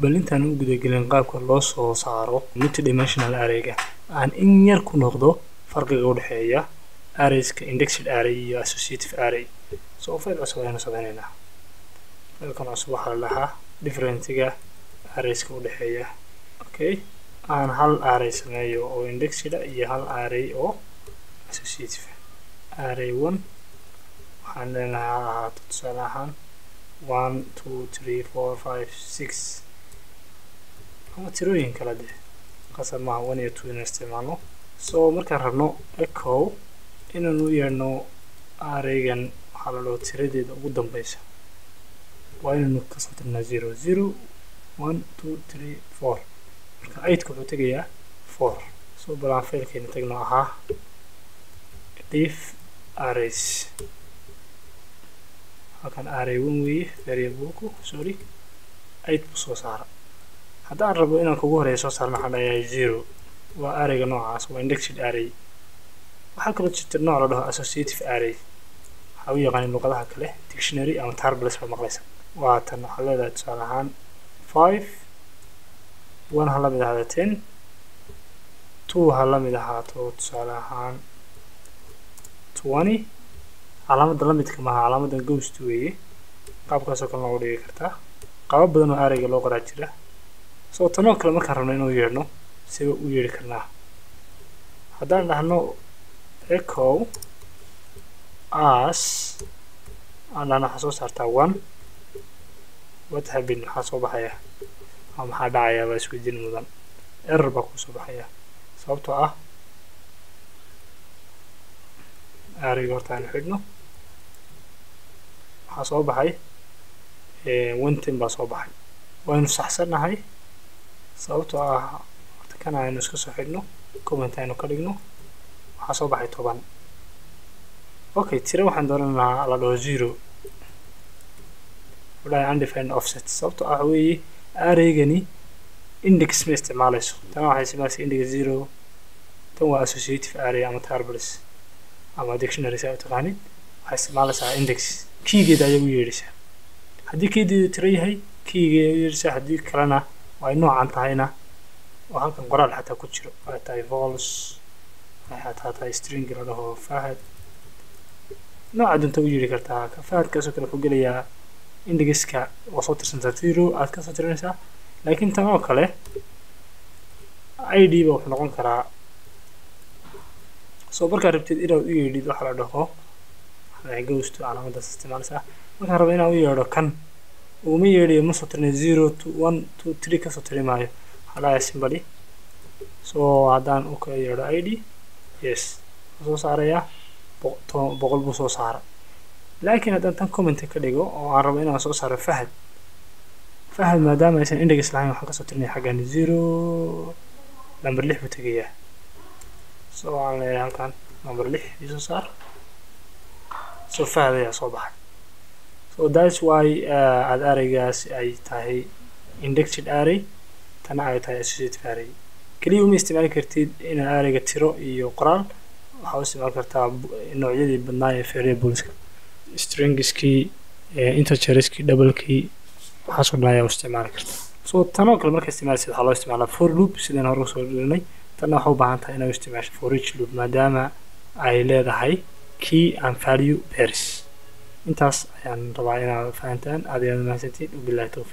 bal intaan u gudagelin qaabka loo soo saaro multidimensional arrayga. Aan in yar ku noqdo farqiga u dhexeeya arrayska indexed array iyo associative array. So fayl cusub ayaynu sameynaynaa. Faylkan cusub waxaa la dhahaa differentiga arrayska u dhexeeya. Okay aan hal array sameeyo oo indexida iyo hal array oo associative array one. Waxaan leenahay ha ahaato tusaale ahaan one two three four five six ama tirooyin kala deh. Qasab maaha one iyo two inaan isticmaalno so markaan rabno echo inaan u yeedhno arraygan waxaa la dhaho tiradeeda ugu dambeysa waa inaynu ka soo tirnaa zero zero one two three four. Marka eidka wuxuu tegayaa four. So balaan faylkeena tagno ahaa div arrays. Halkan array one weeye variableku sorry eid buu soo saara haddaan rabo inaan kugu horreeya soo saarno waxaan dhahayaa zero. Waa arrayga noocaas waa indexed array. Waxaa kaloo jirta nooc la dhaho associative array. Waxaa u yaqaanin luqadaha kale dictionary ama tarbles baa maqlaysa waa tan waxaa leedahay tusaale ahaan five one ha la mid ahaada ten two ha la mid ahaato tusaale ahaan twenty. Calaamadda la midka maaha calaamaddan ghost weeye. Qaabkaasoo kale loogu dhigi kartaa. Qaabo badan oo arrayga loo qoraa jira soo tanoo kale markaan rabno inuu yeedhno siba u yeedhi karnaa. Haddaan dhahno echo as aan dhahno waxaa soo saartaa one. What happen maxaa soo baxaya. Ama maxaa dhacayaa baa isweydiin mudan. Error baa kuu soo baxaya. Sababtoo ah arrayga horta aanu xidhno. Waxaa soo baxay one ten baa soo baxay. Waynu saxsannahay sababtoo ah kan aynu iska soo xidhno comment aynu ka dhigno waxaa soo baxay toban. Okay tira waxaan dooran lahaa la dhaho zero walahi undefined offset sababtoo ah weeye arraygani index ma isticmaalayso. Tan waxay isticmaalaysa index zero tan waa associative array ama tarbles ama dictionary saa u taqaanid waxay isticmaalaysaa index. Keygeeda ayay u yeedhaysaa. Haddii keygeedu tiro yahay keygeeda u yeedhaysaa haddii kalena oo ay noocan tahayna oo halkan qoraal xataa ku jiro. Ay tahay vols ay xataa tahay string la dhaho fahad. Nooca dunta u yeedhi kartaa fahadkaasoo kale wuxuu gelayaa indexka waa soo tirsantaa zero aad ka soo tirinaysaa laakiin tan oo kale id ba wuxuu noqon karaa soo markaad rabtid inaad u yeedhid waxaa la dhaho ghost calaamadaas isticmaalaysaa markaan rabo inaan u yeedho kan uguma yeedhayo ma soo zero to one two three ka soo tiri maayo waxaa dhahayaa simbali so haddaan u kala yeedho id yes. Wuxuu soo saarayaa boqol buu soo saara laakiin haddaan tan commenta ka dhigo oo aan rabo inaan soo saaro fahad fahad maadaama aysan index lahayn waxaan ka soo tirinaya xaggan zero. Number lix buu tegayaa so waxaan leeyahay halkan number lix isoo saar so fahad ayaa soo baxay so that's why uh, arraygaas ay tahay indexed array tana ay tahay associative array. Keliya uma isticmaali kartid inaad arrayga tiro iyo qoraal waxaa u isticmaali kartaa noocyadii badnaa ee variableska. Stringskii intergerskii doublekii waxaasoo dhan ayaa u isticmaali karta. So tanoo kale marka isticmaalaysid waxaa loo isticmaalaa for loop sidaan hore u soo dhilinay tanna waxaa u baahan tahay inaad u isticmaasho for each loop maadaama ay leedahay key and value pairs intaas ayaan rabaa inaad fahantaan aad mahadsantiin wabillahi towfiiq